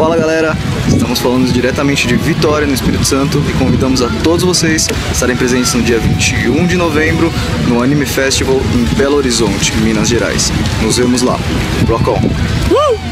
Fala galera, estamos falando diretamente de Vitória, no Espírito Santo e convidamos a todos vocês a estarem presentes no dia 21 de novembro no Anime Festival em Belo Horizonte, Minas Gerais. Nos vemos lá. Rock on! Uh!